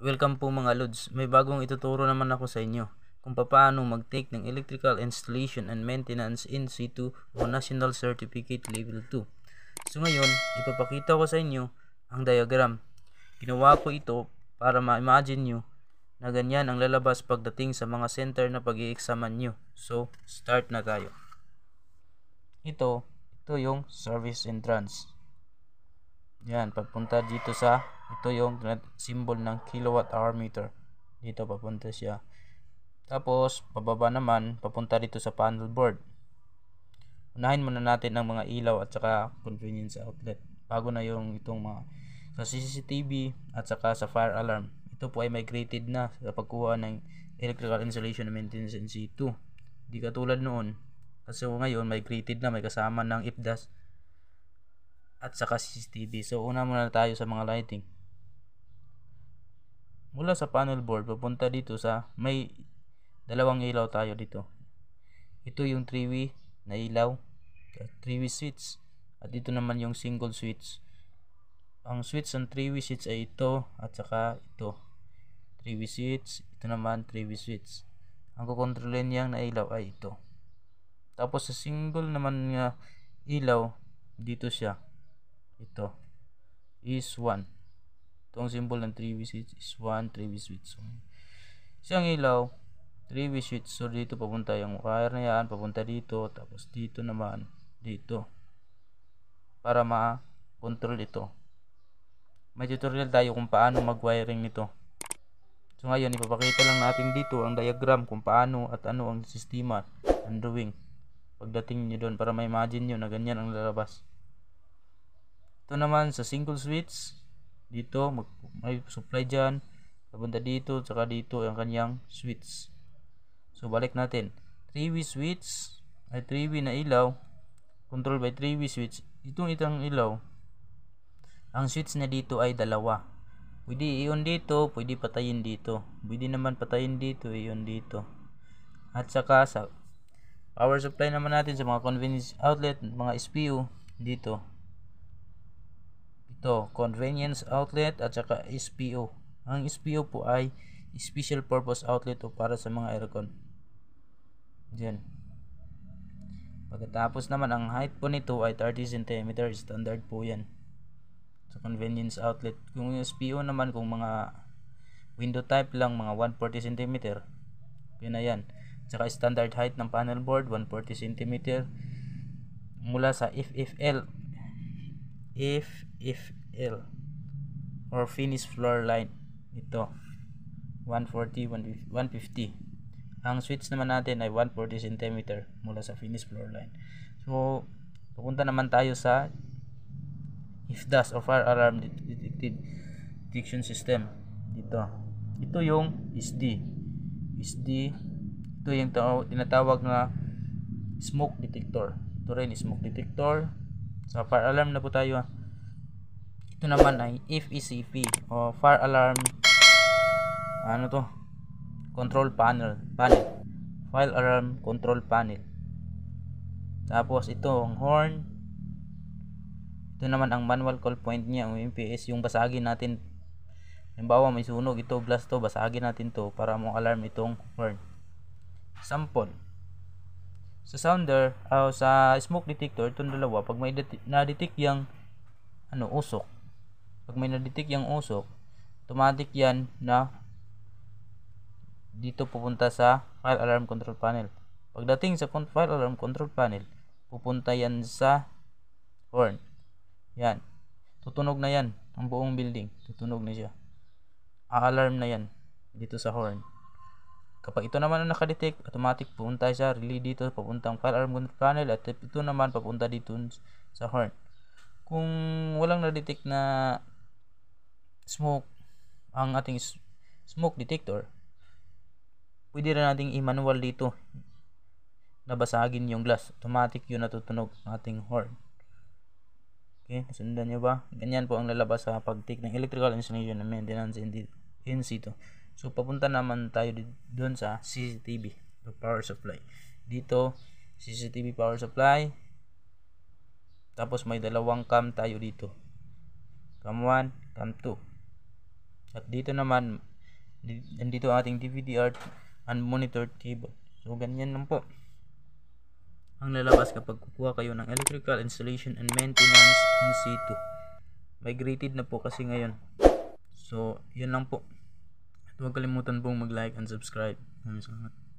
Welcome po mga Lods. May bagong ituturo naman ako sa inyo kung paano mag-take ng Electrical Installation and Maintenance in situ o National Certificate Level 2. So ngayon, ipapakita ko sa inyo ang diagram. Ginawa ko ito para ma-imagine nyo na ganyan ang lalabas pagdating sa mga center na pag examan nyo. So, start na tayo. Ito, ito yung service entrance. Yan, papunta dito sa, ito yung symbol ng kilowatt hour meter. Dito papunta siya. Tapos, pababa naman, papunta dito sa panel board. Unahin muna natin ang mga ilaw at saka convenience outlet. Bago na yung itong mga sa CCTV at saka sa fire alarm. Ito po ay migrated na sa pagkuha ng electrical installation and maintenance in situ. Di katulad noon, kasi ngayon migrated na may kasama ng IPDAS at saka CCTV. So una muna tayo sa mga lighting. Mula sa panel board papunta dito sa may dalawang ilaw tayo dito. Ito yung 3-way na ilaw, 3-way switch at dito naman yung single switch. Ang switch ng 3-way switch ay ito at saka ito. 3-way switch, ito naman 3-way switch. Ang kukontrolin niyang na ilaw ay ito. Tapos sa single naman nga ilaw, dito siya. Ito is 1. Itong symbol ng 3-way switch is 1, 3-way switch. So, isang ilaw, 3-way switch. So dito papunta yung wire na yan, papunta dito, tapos dito naman, dito. Para ma-control ito. May tutorial tayo kung paano mag-wiring nito. So ngayon, ipapakita lang natin dito ang diagram kung paano at ano ang sistema ng drawing. Pagdating nyo doon para ma-imagine nyo na ganyan ang lalabas. Ito naman sa single switch, dito may supply dyan, papunta dito, tsaka dito ang kanyang switch. So balik natin. 3-way switch ay 3-way na ilaw, control by 3-way switch. Itong itang ilaw, ang switch na dito ay dalawa. Pwede i-on dito, pwede patayin dito. Pwede naman patayin dito, i-on dito. At saka sa power supply naman natin sa mga convenience outlet, mga SPU dito. Ito, convenience outlet at saka SPU. Ang SPU po ay special purpose outlet o para sa mga aircon. Diyan. Pagkatapos naman ang height po nito ay 30 cm, standard po 'yan sa convenience outlet. Kung yung SPO naman kung mga window type lang mga 140 cm yun na yan. Saka standard height ng panel board 140 cm mula sa FFL FFL or finish floor line. Ito. 140 150 ang switch naman natin ay 140 cm mula sa finish floor line. So pupunta naman tayo sa if DAS or fire alarm detection system. Dito. Ito yung SD SD ito yung tinatawag na smoke detector. Ito rin smoke detector sa fire alarm na po tayo ito naman ay if ECP o fire alarm ano to control panel panel fire alarm control panel tapos ito ang horn ito naman ang manual call point niya, ang MPS, yung basagin natin. Halimbawa may sunog ito, blast to, basagin natin to para mo alarm itong horn. Sample. Sa sounder, o uh, sa smoke detector, itong dalawa, pag may na-detect yung ano, usok, pag may na-detect yung usok, automatic yan na dito pupunta sa fire alarm control panel. Pagdating sa fire alarm control panel, pupunta yan sa horn. Yan. Tutunog na yan. Ang buong building. Tutunog na siya. A-alarm na yan. Dito sa horn. Kapag ito naman ang nakadetect, automatic pupunta siya relay dito papuntang fire alarm control panel at ito naman papunta dito sa horn. Kung walang na-detect na smoke ang ating smoke detector, pwede rin nating i-manual dito na basagin yung glass. Automatic yun natutunog ang ating horn. Okay, sundan nyo ba? Ganyan po ang lalabas sa pag-take ng electrical installation and maintenance in, in situ. So, papunta naman tayo doon sa CCTV, the power supply. Dito, CCTV power supply. Tapos may dalawang cam tayo dito. Cam 1, cam 2. At dito naman, Di- Nandito ang ating DVD-R and monitor table. So, ganyan lang po ang lalabas kapag kukuha kayo ng electrical installation and maintenance in situ. Migrated na po kasi ngayon. So, yun lang po. Huwag kalimutan pong mag-like and subscribe. Maraming salamat.